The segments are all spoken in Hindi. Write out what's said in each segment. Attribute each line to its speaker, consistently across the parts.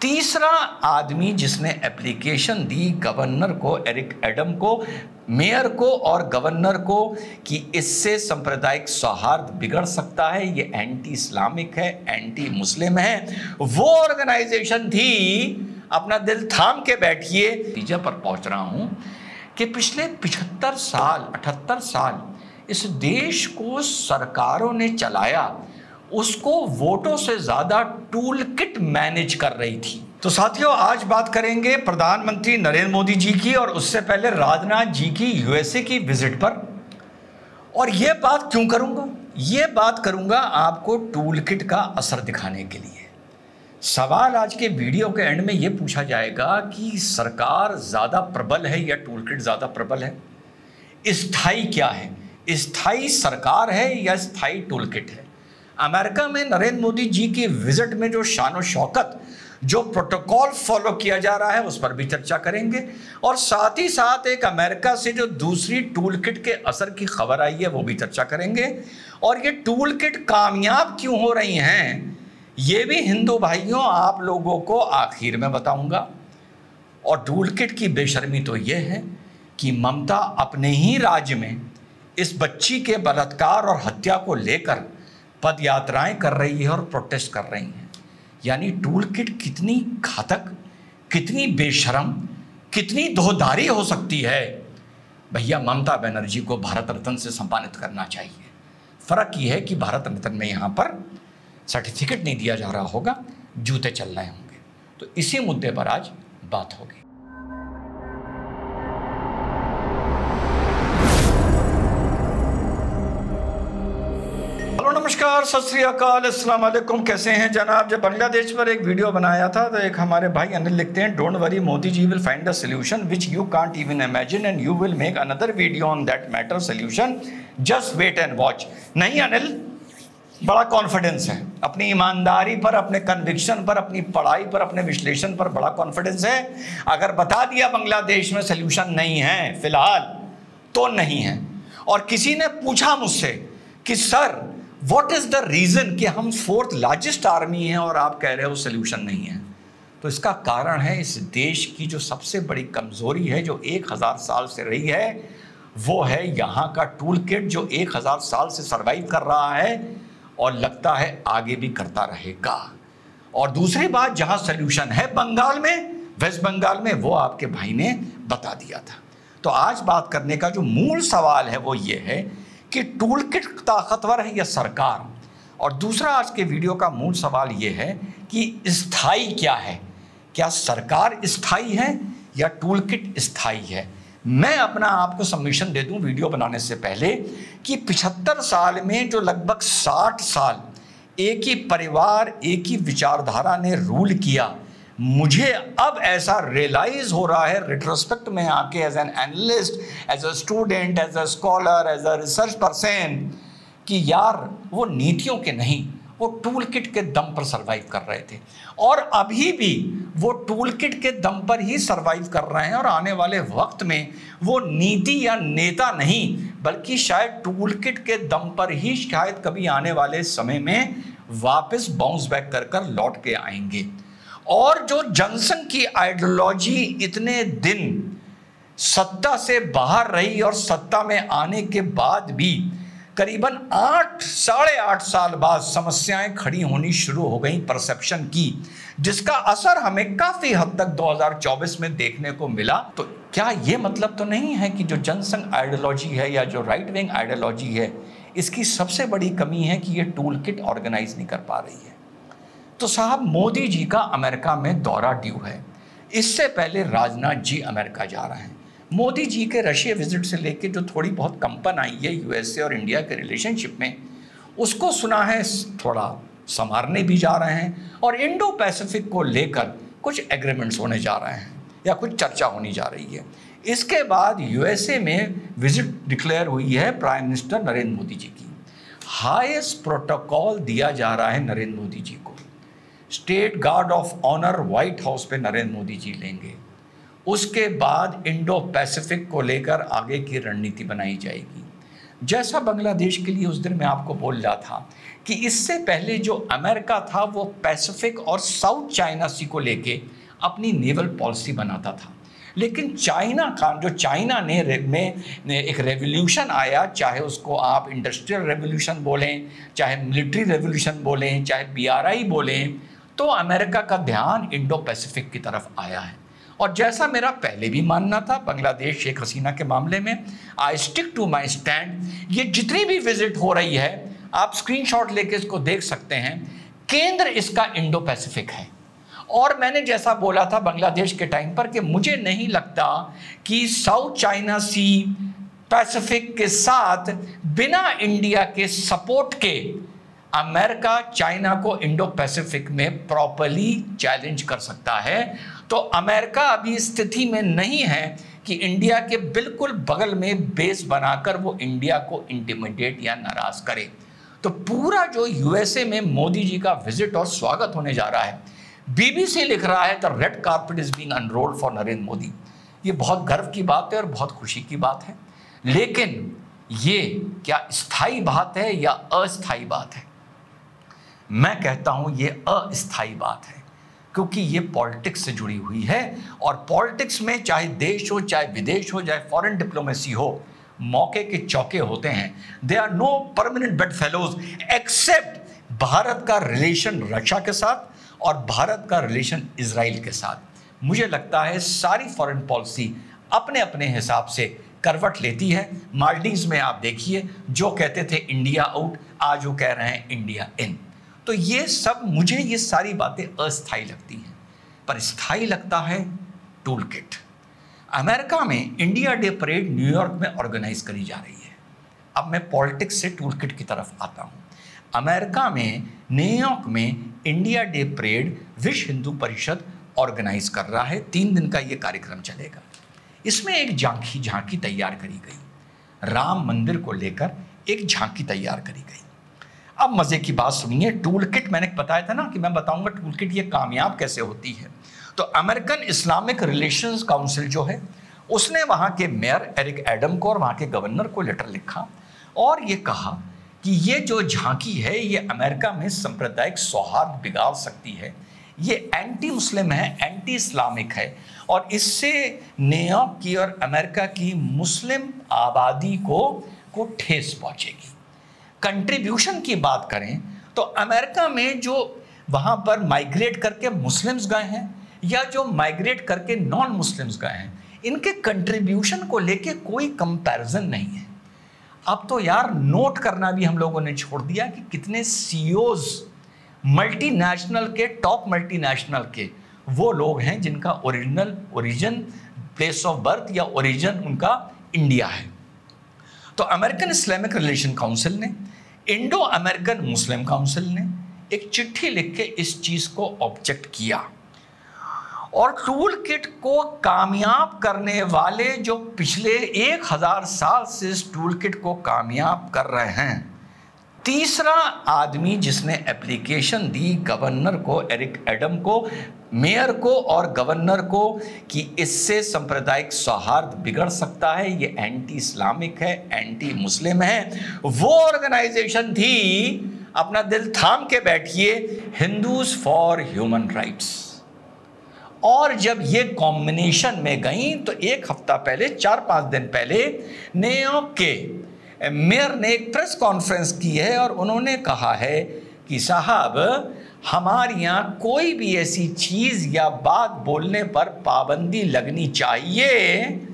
Speaker 1: तीसरा आदमी जिसने एप्लीकेशन दी गवर्नर को एरिक एडम को मेयर को और गवर्नर को कि इससे सांप्रदायिक सौहार्द बिगड़ सकता है। ये एंटी इस्लामिक है एंटी मुस्लिम है। वो ऑर्गेनाइजेशन थी, अपना दिल थाम के बैठिए, नतीजे पर पहुँच रहा हूँ कि पिछले पिछहत्तर साल, अठहत्तर साल इस देश को सरकारों ने चलाया। उसको वोटों से ज़्यादा टूल किट मैनेज कर रही थी। तो साथियों, आज बात करेंगे प्रधानमंत्री नरेंद्र मोदी जी की और उससे पहले राजनाथ जी की यूएसए की विज़िट पर। और यह बात क्यों करूँगा? यह बात करूँगा आपको टूल किट का असर दिखाने के लिए। सवाल आज के वीडियो के एंड में यह पूछा जाएगा कि सरकार ज़्यादा प्रबल है या टूल किट ज़्यादा प्रबल है? स्थायी क्या है? स्थायी सरकार है या स्थायी टूल किट है? अमेरिका में नरेंद्र मोदी जी की विज़िट में जो शान शौकत, जो प्रोटोकॉल फॉलो किया जा रहा है, उस पर भी चर्चा करेंगे। और साथ ही साथ एक अमेरिका से जो दूसरी टूल किट के असर की खबर आई है, वो भी चर्चा करेंगे। और ये टूल किट कामयाब क्यों हो रही हैं, ये भी हिंदू भाइयों, आप लोगों को आखिर में बताऊँगा। और टूल किट की बेशर्मी तो ये है कि ममता अपने ही राज्य में इस बच्ची के बलात्कार और हत्या को लेकर पद यात्राएँ कर रही है और प्रोटेस्ट कर रही हैं। यानी टूल किट कितनी घातक, कितनी बेशरम, कितनी दोहदारी हो सकती है। भैया, ममता बनर्जी को भारत रत्न से सम्मानित करना चाहिए। फ़र्क यह है कि भारत रत्न में यहाँ पर सर्टिफिकेट नहीं दिया जा रहा होगा, जूते चल रहे होंगे। तो इसी मुद्दे पर आज बात होगी। नमस्कार, सत श्रीकाल वालेकुम। कैसे हैं जनाब? जब बांग्लादेश पर एक वीडियो बनाया था तो एक हमारे भाई अनिल लिखते हैं don't worry Modi ji will find a solution which you can't even imagine and you will make another video on that matter solution just wait and watch नहीं, अनिल, बड़ा कॉन्फिडेंस है। अपनी ईमानदारी पर, अपने कन्विक्शन पर, अपनी पढ़ाई पर, अपने विश्लेषण पर बड़ा कॉन्फिडेंस है। अगर बता दिया बांग्लादेश में सोल्यूशन नहीं है, फ़िलहाल तो नहीं है। और किसी ने पूछा मुझसे कि, sir what is the reason कि हम फोर्थ लार्जेस्ट आर्मी हैं और आप कह रहे हो सोल्यूशन नहीं है? तो इसका कारण है, इस देश की जो सबसे बड़ी कमज़ोरी है, जो एक हज़ार साल से रही है, वो है यहाँ का टूल किट जो एक हज़ार साल से सरवाइव कर रहा है और लगता है आगे भी करता रहेगा। और दूसरी बात, जहाँ सोल्यूशन है बंगाल में, वेस्ट बंगाल में, वो आपके भाई ने बता दिया था। तो आज बात करने का जो मूल सवाल है वो ये है कि टूल किट ताकतवर है या सरकार? और दूसरा आज के वीडियो का मूल सवाल ये है कि स्थायी क्या है? क्या सरकार स्थायी है या टूल किट स्थायी है? मैं अपना आपको सबमिशन दे दूँ वीडियो बनाने से पहले कि पिछहत्तर साल में जो लगभग साठ साल एक ही परिवार, एक ही विचारधारा ने रूल किया मुझे अब ऐसा रियलाइज़ हो रहा है रिट्रोस्पेक्ट में आके as an analyst as a student as a scholar as a research person कि यार, वो नीतियों के नहीं, वो टूल किट के दम पर सरवाइव कर रहे थे। और अभी भी वो टूल किट के दम पर ही सरवाइव कर रहे हैं और आने वाले वक्त में वो नीति या नेता नहीं, बल्कि शायद टूल किट के दम पर ही शायद कभी आने वाले समय में वापस बाउंस बैक कर कर लौट के आएँगे। और जो जनसंघ की आइडियोलॉजी इतने दिन सत्ता से बाहर रही और सत्ता में आने के बाद भी करीबन आठ, साढ़े आठ साल बाद समस्याएँ खड़ी होनी शुरू हो गई परसेप्शन की, जिसका असर हमें काफ़ी हद तक 2024 में देखने को मिला। तो क्या ये मतलब तो नहीं है कि जो जनसंघ आइडियोलॉजी है या जो राइट विंग आइडियोलॉजी है, इसकी सबसे बड़ी कमी है कि ये टूल किट ऑर्गेनाइज नहीं कर पा रही है। तो साहब, मोदी जी का अमेरिका में दौरा ड्यू है। इससे पहले राजनाथ जी अमेरिका जा रहे हैं। मोदी जी के रशिया विज़िट से लेके जो थोड़ी बहुत कंपन आई है यूएसए और इंडिया के रिलेशनशिप में, उसको सुना है थोड़ा संवारने भी जा रहे हैं और इंडो पैसिफिक को लेकर कुछ एग्रीमेंट्स होने जा रहे हैं या कुछ चर्चा होनी जा रही है। इसके बाद यूएसए में विज़िट डिक्लेयर हुई है प्राइम मिनिस्टर नरेंद्र मोदी जी की। हाईएस्ट प्रोटोकॉल दिया जा रहा है नरेंद्र मोदी जी को। State guard of honour White House पे नरेंद्र मोदी जी लेंगे। उसके बाद इंडो पैसिफिक को लेकर आगे की रणनीति बनाई जाएगी। जैसा बांग्लादेश के लिए उस दिन मैं आपको बोल रहा था कि इससे पहले जो अमेरिका था, वो पैसिफिक और साउथ चाइना सी को लेके अपनी नेवल पॉलिसी बनाता था। लेकिन चाइना का, जो चाइना ने में, ने एक रेवोल्यूशन आया, चाहे उसको आप इंडस्ट्रियल रेवोल्यूशन बोलें, चाहे मिलिट्री रेवोल्यूशन बोलें, चाहे बीआरआई बोलें तो अमेरिका का ध्यान इंडो पैसिफिक की तरफ़ आया है। और जैसा मेरा पहले भी मानना था, बांग्लादेश, शेख हसीना के मामले में I stick to my stand ये जितनी भी विज़िट हो रही है, आप स्क्रीनशॉट लेके इसको देख सकते हैं। केंद्र इसका इंडो पैसिफिक है। और मैंने जैसा बोला था बांग्लादेश के टाइम पर कि मुझे नहीं लगता कि साउथ चाइना सी पैसिफिक के साथ बिना इंडिया के सपोर्ट के अमेरिका चाइना को इंडो पैसिफिक में प्रॉपरली चैलेंज कर सकता है। तो अमेरिका अभी स्थिति में नहीं है कि इंडिया के बिल्कुल बगल में बेस बनाकर वो इंडिया को इंटिमिडेट या नाराज़ करे। तो पूरा जो यूएसए में मोदी जी का विज़िट और स्वागत होने जा रहा है, बीबीसी लिख रहा है, the red carpet is being unrolled for Narendra Modi. ये बहुत गर्व की बात है और बहुत खुशी की बात है। लेकिन ये क्या स्थायी बात है या अस्थाई बात है? मैं कहता हूँ, ये अस्थाई बात है, क्योंकि ये पॉलिटिक्स से जुड़ी हुई है, और पॉलिटिक्स में चाहे देश हो, चाहे विदेश हो, चाहे फॉरेन डिप्लोमेसी हो, मौके के चौके होते हैं। They are no permanent bedfellows except Bharat का रिलेशन रक्षा के साथ और भारत का रिलेशन इसराइल के साथ। मुझे लगता है सारी फॉरेन पॉलिसी अपने अपने हिसाब से करवट लेती है। मालदीव्स में आप देखिए, जो कहते थे इंडिया आउट आज वो कह रहे हैं इंडिया इन तो ये सब मुझे ये सारी बातें अस्थाई लगती हैं। पर स्थायी लगता है टूल किट अमेरिका में India day parade New York में ऑर्गेनाइज करी जा रही है। अब मैं पॉलिटिक्स से टूल किट की तरफ़ आता हूँ। अमेरिका में न्यूयॉर्क में इंडिया डे परेड विश्व हिंदू परिषद ऑर्गेनाइज कर रहा है। तीन दिन का ये कार्यक्रम चलेगा। इसमें एक झांकी झांकी तैयार करी गई। राम मंदिर को लेकर एक झांकी तैयार करी गई। अब मज़े की बात सुनिए टूल किट मैंने बताया था ना कि मैं बताऊँगा टूल किट ये कामयाब कैसे होती है। तो अमेरिकन इस्लामिक रिलेशंस काउंसिल जो है, उसने वहाँ के मेयर एरिक एडम को और वहाँ के गवर्नर को लेटर लिखा और ये कहा कि ये जो झांकी है, ये अमेरिका में सांप्रदायिक सौहार्द बिगाड़ सकती है। ये एंटी मुस्लिम है एंटी इस्लामिक है और इससे न्यूयॉर्क की और अमेरिका की मुस्लिम आबादी को को ठेस पहुंचेगी। कंट्रीब्यूशन की बात करें तो अमेरिका में जो वहाँ पर माइग्रेट करके मुस्लिम्स गए हैं, या जो माइग्रेट करके नॉन मुस्लिम्स गए हैं, इनके कंट्रीब्यूशन को लेके कोई कंपैरिजन नहीं है। अब तो यार नोट करना भी हम लोगों ने छोड़ दिया कि कितने सीईओज मल्टीनेशनल के टॉप मल्टीनेशनल के, वो लोग हैं जिनका original origin place of birth या ओरिजिन उनका इंडिया है। तो अमेरिकन इस्लामिक रिलेशन काउंसिल ने इंडो अमेरिकन मुस्लिम काउंसिल ने एक चिट्ठी लिख के इस चीज़ को ऑब्जेक्ट किया। और टूल किट को कामयाब करने वाले जो पिछले एक हज़ार साल से इस टूल किट को कामयाब कर रहे हैं तीसरा आदमी जिसने एप्लीकेशन दी गवर्नर को एरिक एडम को मेयर को और गवर्नर को कि इससे सांप्रदायिक सौहार्द बिगड़ सकता है। ये एंटी इस्लामिक है एंटी मुस्लिम है। वो ऑर्गेनाइजेशन थी, अपना दिल थाम के बैठिए हिंदूज फॉर ह्यूमन राइट्स और जब ये कॉम्बिनेशन में गई तो एक हफ़्ता पहले चार पाँच दिन पहले न्यूयॉर्क के मेयर ने एक प्रेस कॉन्फ्रेंस की है और उन्होंने कहा है कि साहब, हमारे यहाँ कोई भी ऐसी चीज़ या बात बोलने पर पाबंदी लगनी चाहिए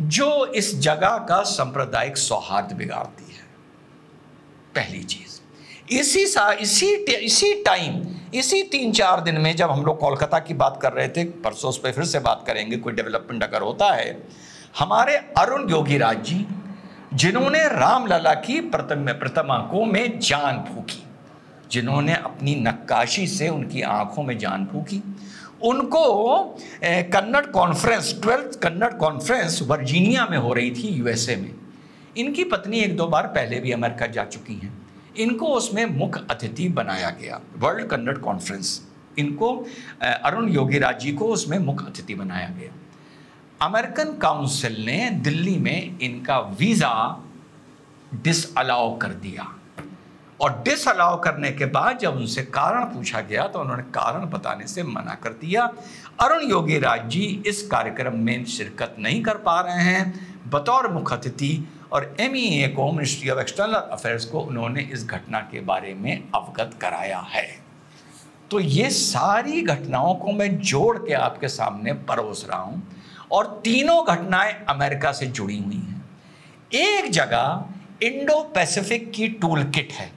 Speaker 1: जो इस जगह का सांप्रदायिक सौहार्द बिगाड़ती है। पहली चीज़। इसी सा, इसी इसी टाइम, इसी तीन चार दिन में जब हम लोग कोलकाता की बात कर रहे थे, परसों पर फिर से बात करेंगे, कोई डेवलपमेंट अगर होता है, हमारे अरुण योगी राज जी जिन्होंने रामलला की प्रथम प्रतिमा को में जान फूकी। जिन्होंने अपनी नक्काशी से उनकी आँखों में जान फूकी। उनको Kannada conference twelfth Kannada conference Virginia में हो रही थी यूएसए में। इनकी पत्नी एक दो बार पहले भी अमेरिका जा चुकी हैं। इनको उसमें मुख्य अतिथि बनाया गया वर्ल्ड कन्नड़ कॉन्फ्रेंस इनको अरुण योगीराज जी को उसमें मुख्य अतिथि बनाया गया। अमेरिकन काउंसिल ने दिल्ली में इनका वीज़ा डिसअलाउ कर दिया। और डिसअलाउ करने के बाद जब उनसे कारण पूछा गया तो उन्होंने कारण बताने से मना कर दिया। अरुण योगी राज जी इस कार्यक्रम में शिरकत नहीं कर पा रहे हैं। बतौर मुख्य अतिथि और एम को मिनिस्ट्री ऑफ़ एक्सटर्नल अफेयर्स को उन्होंने इस घटना के बारे में अवगत कराया है। तो ये सारी घटनाओं को मैं जोड़ के आपके सामने परोस रहा हूँ। और तीनों घटनाएँ अमेरिका से जुड़ी हुई हैं। एक जगह इंडो पैसिफिक की टूल किट है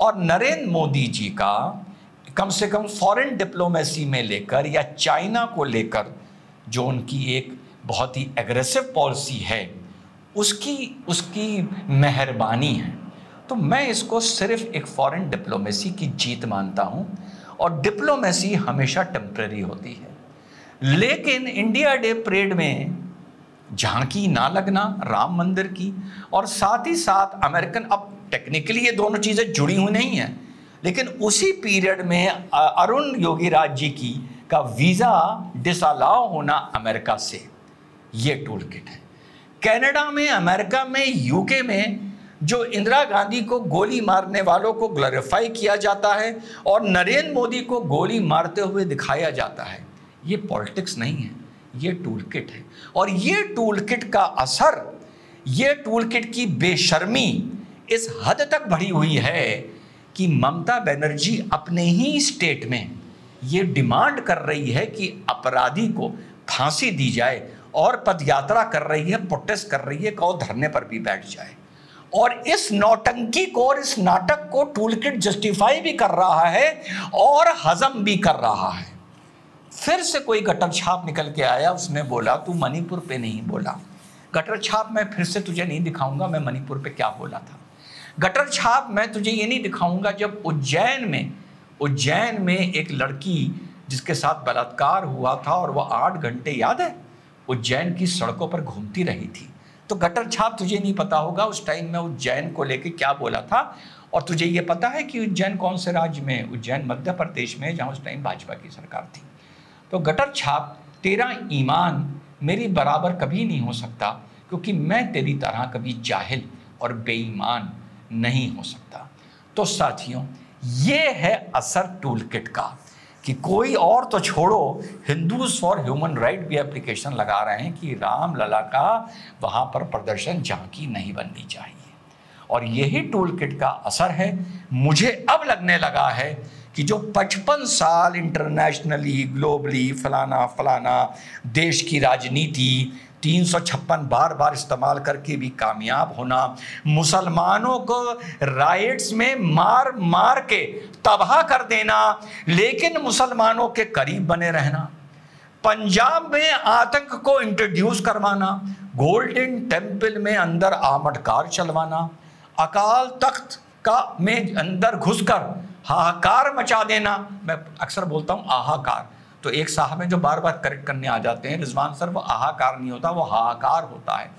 Speaker 1: और नरेंद्र मोदी जी का कम से कम फॉरेन डिप्लोमेसी में लेकर या चाइना को लेकर जो उनकी एक बहुत ही एग्रेसिव पॉलिसी है, उसकी उसकी मेहरबानी है। तो मैं इसको सिर्फ़ एक फॉरेन डिप्लोमेसी की जीत मानता हूँ और डिप्लोमेसी हमेशा टेम्प्रेरी होती है। लेकिन इंडिया डे परेड में झांकी ना लगना, राम मंदिर की, और साथ ही साथ अमेरिकन, अब टेक्निकली ये दोनों चीज़ें जुड़ी हुई नहीं हैं, लेकिन उसी पीरियड में अरुण योगी राज जी की, का वीज़ा डिसअलाव होना अमेरिका से, ये टूल किट है। कनाडा में, अमेरिका में यूके में, जो इंदिरा गांधी को गोली मारने वालों को ग्लोरीफाई किया जाता है, और नरेंद्र मोदी को गोली मारते हुए दिखाया जाता है ये पॉलिटिक्स नहीं है, ये टूल किट है। और ये टूल किट का असर, ये टूल किट की बेशर्मी इस हद तक बढ़ी हुई है कि ममता बनर्जी अपने ही स्टेट में ये डिमांड कर रही है कि अपराधी को फांसी दी जाए और पदयात्रा कर रही है प्रोटेस्ट कर रही है कहो धरने पर भी बैठ जाए। और इस नौटंकी को और इस नाटक को टूलकिट जस्टिफाई भी कर रहा है और हजम भी कर रहा है। फिर से कोई गटर छाप निकल के आया, उसने बोला, तू मणिपुर पे नहीं बोला। गटर छाप मैं फिर से तुझे नहीं दिखाऊँगा, मैं मणिपुर पे क्या बोला था? गटर छाप मैं तुझे ये नहीं दिखाऊँगा जब उज्जैन में उज्जैन में एक लड़की जिसके साथ बलात्कार हुआ था और वह आठ घंटे, याद है? उज्जैन की सड़कों पर घूमती रही थी। तो गटर छाप तुझे नहीं पता होगा, उस टाइम में उज्जैन को लेके क्या बोला था? और तुझे ये पता है कि उज्जैन कौन से राज्य में उज्जैन मध्य प्रदेश में जहाँ उस टाइम भाजपा की सरकार थी। तो गटर छाप, तेरा ईमान मेरी बराबर कभी नहीं हो सकता, क्योंकि मैं तेरी तरह कभी जाहिल और बेईमान नहीं हो सकता। तो साथियों, ये है असर टूल किट का कि कोई और तो छोड़ो हिंदूज फॉर ह्यूमन राइट भी एप्लीकेशन लगा रहे हैं कि राम लला का वहाँ पर प्रदर्शन झांकी नहीं बननी चाहिए। और यही टूल किट का असर है, मुझे अब लगने लगा है कि जो 55 साल इंटरनेशनली ग्लोबली फलाना फलाना देश की राजनीति तीन सौ छप्पन बार बार इस्तेमाल करके भी कामयाब होना, मुसलमानों को राइट्स में मार मार के तबाह कर देना, लेकिन मुसलमानों के करीब बने रहना, पंजाब में आतंक को इंट्रोड्यूस करवाना गोल्डन टेंपल में अंदर आमद कार चलवाना, अकाल तख्त का में अंदर घुसकर हाहाकार मचा देना। मैं अक्सर बोलता हूँ आहाकार। तो एक साहब है जो बार बार करेक्ट करने आ जाते हैं। रिजवान सर, वो आहाकार नहीं होता, वो हाहाकार होता है।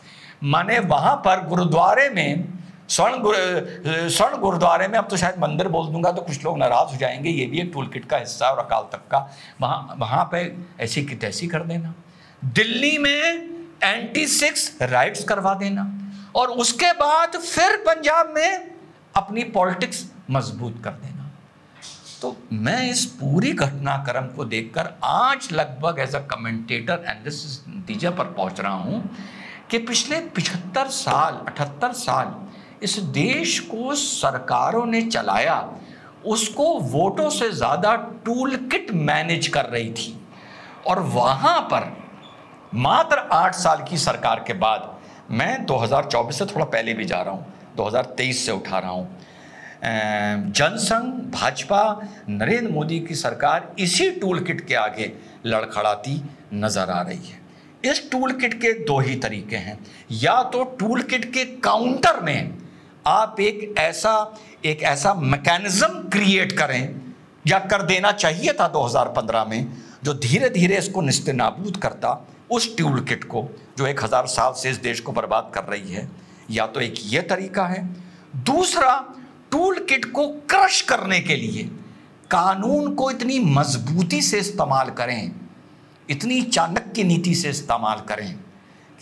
Speaker 1: माने वहाँ पर गुरुद्वारे में, स्वर्ण स्वर्ण गुरुद्वारे में, अब तो शायद मंदिर बोल दूँगा तो कुछ लोग नाराज़ हो जाएँगे, ये भी एक टूल किट का हिस्सा और अकाल तक का। वहाँ वहाँ पर ऐसी की तैसी कर देना। दिल्ली में एंटी सिक्स राइट्स करवा देना। और उसके बाद फिर पंजाब में अपनी पॉलिटिक्स मज़बूत कर देना। तो मैं इस पूरी घटनाक्रम को देखकर आज लगभग एज अ कमेंटेटर एनालिसिस नतीजे पर पहुँच रहा हूँ, कि पिछले पिछहत्तर साल, अठहत्तर साल इस देश को सरकारों ने चलाया, उसको वोटों से ज़्यादा टूल किट मैनेज कर रही थी। और वहाँ पर मात्र आठ साल की सरकार के बाद मैं 2024 से थोड़ा पहले भी जा रहा हूँ 2023 से उठा रहा हूँ जनसंघ, भाजपा, नरेंद्र मोदी की सरकार इसी टूल किट के आगे लड़खड़ाती नज़र आ रही है। इस टूल किट के दो ही तरीके हैं। या तो टूल किट के काउंटर में आप एक ऐसा एक ऐसा मैकेनिज्म क्रिएट करें, या कर देना चाहिए था 2015 में, जो धीरे धीरे इसको निस्ते नाबूद करता उस टूल किट को, जो एक हज़ार साल से इस देश को बर्बाद कर रही है। या तो एक ये तरीका है। दूसरा टूल किट को क्रश करने के लिए कानून को इतनी मजबूती से इस्तेमाल करें, इतनी चाणक्य नीति से इस्तेमाल करें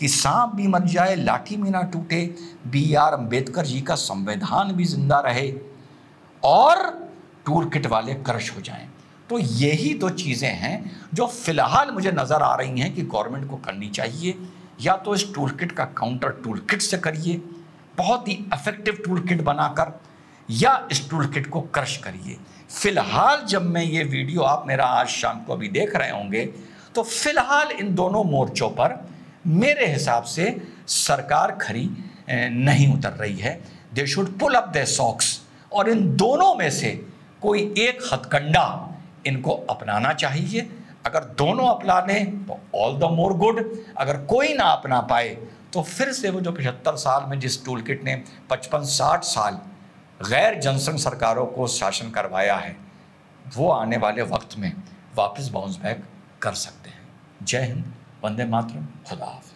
Speaker 1: कि सांप भी मर जाए, लाठी में ना टूटे, बी आर अंबेडकर जी का संविधान भी ज़िंदा रहे और टूल किट वाले क्रश हो जाएँ। तो यही दो चीज़ें हैं जो फ़िलहाल मुझे नज़र आ रही हैं कि गवर्नमेंट को करनी चाहिए। या तो इस टूल किट का काउंटर टूल किट से करिए, बहुत ही इफ़ेक्टिव टूल किट बनाकर या इस टूल किट को क्रश करिए। फ़िलहाल जब मैं ये वीडियो आप मेरा आज शाम को अभी देख रहे होंगे तो फ़िलहाल इन दोनों मोर्चों पर मेरे हिसाब से सरकार खरी नहीं उतर रही है। They should pull up their socks और इन दोनों में से कोई एक हथकंडा इनको अपनाना चाहिए। अगर दोनों अपना लें तो ऑल द मोर गुड अगर कोई ना अपना पाए तो फिर से वो जो पचहत्तर साल में जिस टूल किट ने पचपन साठ साल गैर जनसंघ सरकारों को शासन करवाया है, वो आने वाले वक्त में वापस बाउंस बैक कर सकते हैं। जय हिंद, वंदे मातरम, खुदा हाफ़